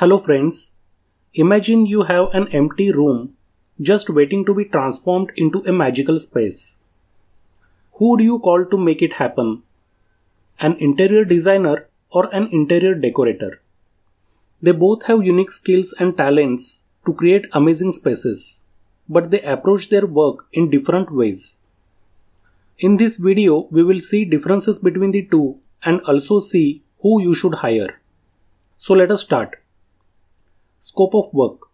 Hello friends. Imagine you have an empty room just waiting to be transformed into a magical space. Who do you call to make it happen? An interior designer or an interior decorator? They both have unique skills and talents to create amazing spaces, but they approach their work in different ways. In this video, we will see differences between the two and also see who you should hire. So let us start. Scope of work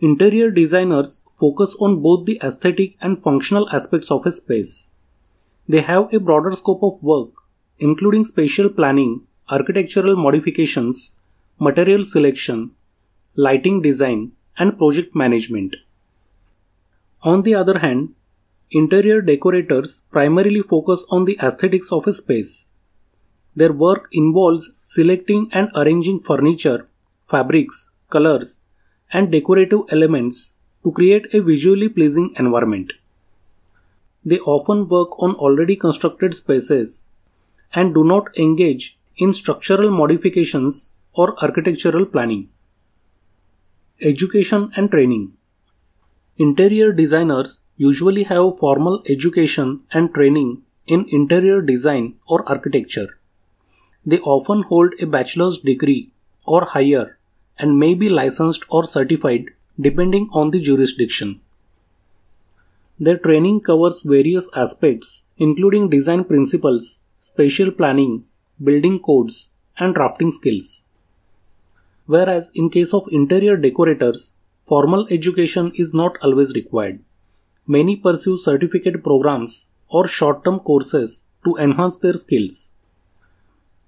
Interior designers focus on both the aesthetic and functional aspects of a space. They have a broader scope of work, including spatial planning, architectural modifications, material selection, lighting design, and project management. On the other hand, interior decorators primarily focus on the aesthetics of a space. Their work involves selecting and arranging furniture, fabrics, colors, and decorative elements to create a visually pleasing environment. They often work on already constructed spaces and do not engage in structural modifications or architectural planning. Education and training. Interior designers usually have formal education and training in interior design or architecture. They often hold a bachelor's degree or higher and may be licensed or certified depending on the jurisdiction. Their training covers various aspects including design principles, spatial planning, building codes, and drafting skills. Whereas in case of interior decorators, formal education is not always required. Many pursue certificate programs or short-term courses to enhance their skills.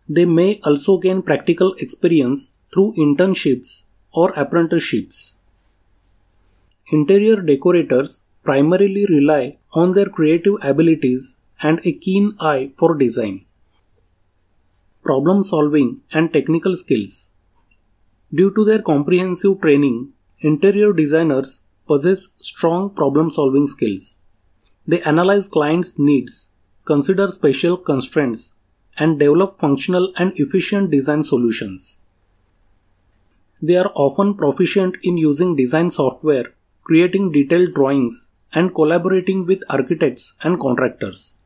They may also gain practical experience through internships or apprenticeships. Interior decorators primarily rely on their creative abilities and a keen eye for design. Problem solving and technical skills. Due to their comprehensive training, interior designers possess strong problem solving skills. They analyze clients' needs, consider spatial constraints, and develop functional and efficient design solutions. They are often proficient in using design software, creating detailed drawings, and collaborating with architects and contractors.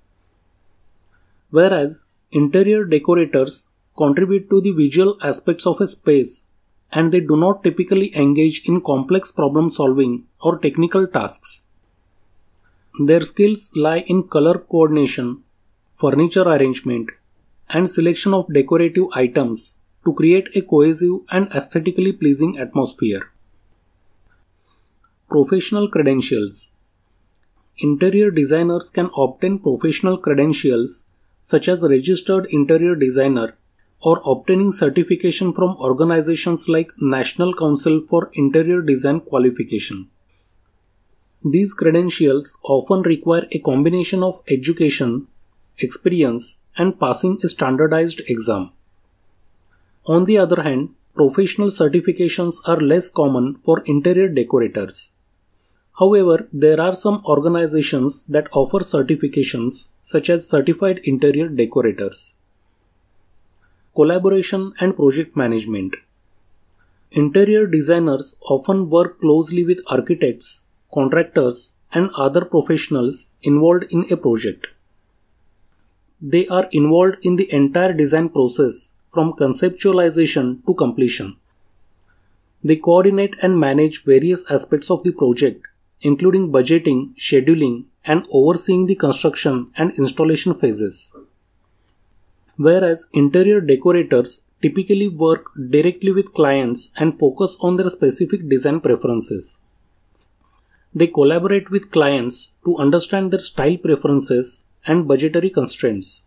Whereas interior decorators contribute to the visual aspects of a space and they do not typically engage in complex problem solving or technical tasks. Their skills lie in color coordination, furniture arrangement, and selection of decorative items to create a cohesive and aesthetically pleasing atmosphere. Professional credentials Interior designers can obtain professional credentials such as registered interior designer or obtaining certification from organizations like National Council for Interior Design Qualification. These credentials often require a combination of education, experience, and passing a standardized exam. On the other hand, professional certifications are less common for interior decorators. However, there are some organizations that offer certifications such as certified interior decorators. Collaboration and project management. Interior designers often work closely with architects, contractors, and other professionals involved in a project. They are involved in the entire design process from conceptualization to completion. They coordinate and manage various aspects of the project, including budgeting, scheduling, and overseeing the construction and installation phases. Whereas interior decorators typically work directly with clients and focus on their specific design preferences. They collaborate with clients to understand their style preferences and budgetary constraints.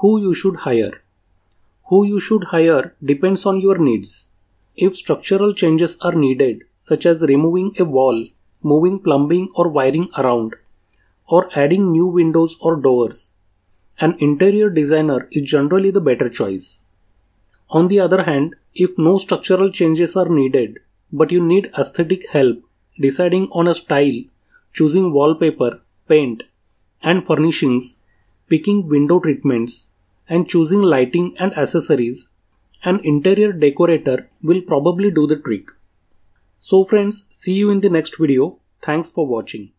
Who you should hire. Who you should hire depends on your needs. If structural changes are needed, such as removing a wall, moving plumbing or wiring around, or adding new windows or doors, an interior designer is generally the better choice. On the other hand, if no structural changes are needed, but you need aesthetic help deciding on a style, choosing wallpaper, paint, and furnishings, picking window treatments, and choosing lighting and accessories, an interior decorator will probably do the trick. So friends, see you in the next video. Thanks for watching.